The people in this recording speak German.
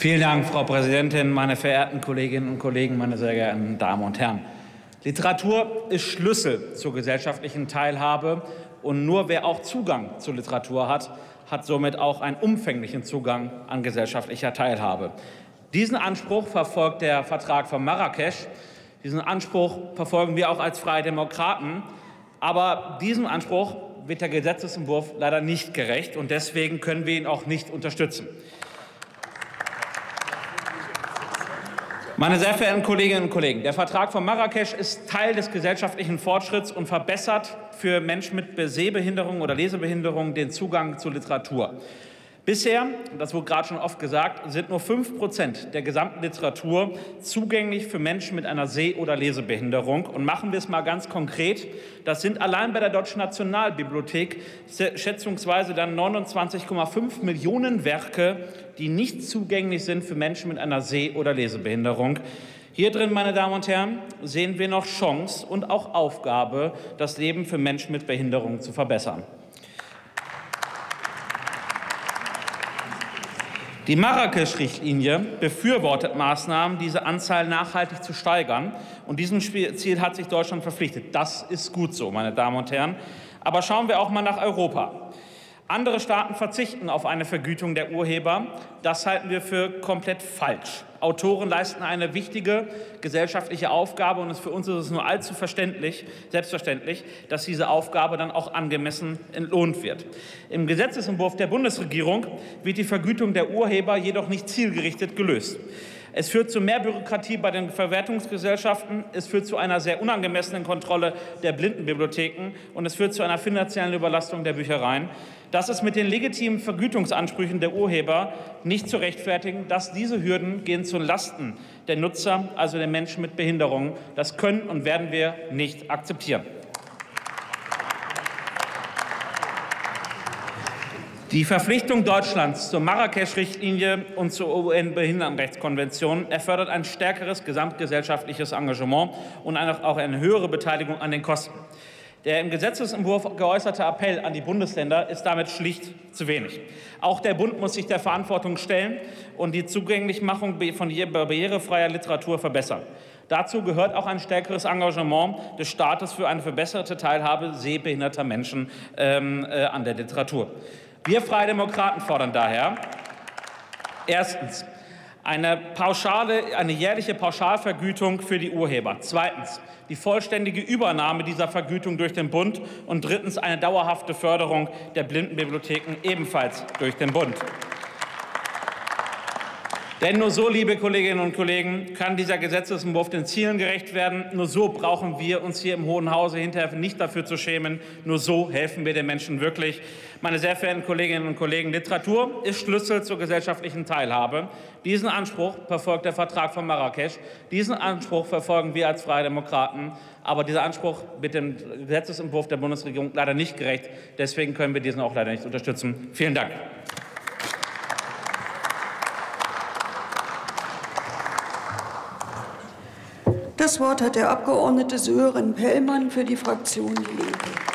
Vielen Dank, Frau Präsidentin, meine verehrten Kolleginnen und Kollegen, meine sehr geehrten Damen und Herren. Literatur ist Schlüssel zur gesellschaftlichen Teilhabe. Und nur wer auch Zugang zur Literatur hat, hat somit auch einen umfänglichen Zugang an gesellschaftlicher Teilhabe. Diesen Anspruch verfolgt der Vertrag von Marrakesch. Diesen Anspruch verfolgen wir auch als Freie Demokraten. Aber diesem Anspruch wird der Gesetzentwurf leider nicht gerecht. Und deswegen können wir ihn auch nicht unterstützen. Meine sehr verehrten Kolleginnen und Kollegen, der Vertrag von Marrakesch ist Teil des gesellschaftlichen Fortschritts und verbessert für Menschen mit Sehbehinderung oder Lesebehinderung den Zugang zur Literatur. Bisher, das wurde gerade schon oft gesagt, sind nur 5 Prozent der gesamten Literatur zugänglich für Menschen mit einer Seh- oder Lesebehinderung. Und machen wir es mal ganz konkret. Das sind allein bei der Deutschen Nationalbibliothek schätzungsweise dann 29,5 Millionen Werke, die nicht zugänglich sind für Menschen mit einer Seh- oder Lesebehinderung. Hier drin, meine Damen und Herren, sehen wir noch Chance und auch Aufgabe, das Leben für Menschen mit Behinderung zu verbessern. Die Marrakesch-Richtlinie befürwortet Maßnahmen, diese Anzahl nachhaltig zu steigern. Und diesem Ziel hat sich Deutschland verpflichtet. Das ist gut so, meine Damen und Herren. Aber schauen wir auch mal nach Europa. Andere Staaten verzichten auf eine Vergütung der Urheber. Das halten wir für komplett falsch. Autoren leisten eine wichtige gesellschaftliche Aufgabe und für uns ist es nur allzu verständlich, selbstverständlich, dass diese Aufgabe dann auch angemessen entlohnt wird. Im Gesetzesentwurf der Bundesregierung wird die Vergütung der Urheber jedoch nicht zielgerichtet gelöst. Es führt zu mehr Bürokratie bei den Verwertungsgesellschaften, es führt zu einer sehr unangemessenen Kontrolle der Blindenbibliotheken und es führt zu einer finanziellen Überlastung der Büchereien. Das ist mit den legitimen Vergütungsansprüchen der Urheber nicht zu rechtfertigen. Dass diese Hürden gehen zu Lasten der Nutzer, also der Menschen mit Behinderungen. Das können und werden wir nicht akzeptieren. Die Verpflichtung Deutschlands zur Marrakesch-Richtlinie und zur UN-Behindertenrechtskonvention erfordert ein stärkeres gesamtgesellschaftliches Engagement und auch eine höhere Beteiligung an den Kosten. Der im Gesetzentwurf geäußerte Appell an die Bundesländer ist damit schlicht zu wenig. Auch der Bund muss sich der Verantwortung stellen und die Zugänglichmachung von barrierefreier Literatur verbessern. Dazu gehört auch ein stärkeres Engagement des Staates für eine verbesserte Teilhabe sehbehinderter Menschen ähm, äh, an der Literatur. Wir Freie Demokraten fordern daher erstens eine, pauschale, eine jährliche Pauschalvergütung für die Urheber. Zweitens die vollständige Übernahme dieser Vergütung durch den Bund. Und drittens eine dauerhafte Förderung der Blindenbibliotheken ebenfalls durch den Bund. Denn nur so, liebe Kolleginnen und Kollegen, kann dieser Gesetzentwurf den Zielen gerecht werden. Nur so brauchen wir uns hier im Hohen Hause hinterher nicht dafür zu schämen. Nur so helfen wir den Menschen wirklich. Meine sehr verehrten Kolleginnen und Kollegen, Literatur ist Schlüssel zur gesellschaftlichen Teilhabe. Diesen Anspruch verfolgt der Vertrag von Marrakesch. Diesen Anspruch verfolgen wir als Freie Demokraten. Aber dieser Anspruch wird dem Gesetzentwurf der Bundesregierung leider nicht gerecht. Deswegen können wir diesen auch leider nicht unterstützen. Vielen Dank. Das Wort hat der Abgeordnete Sören Pellmann für die Fraktion Die Linke.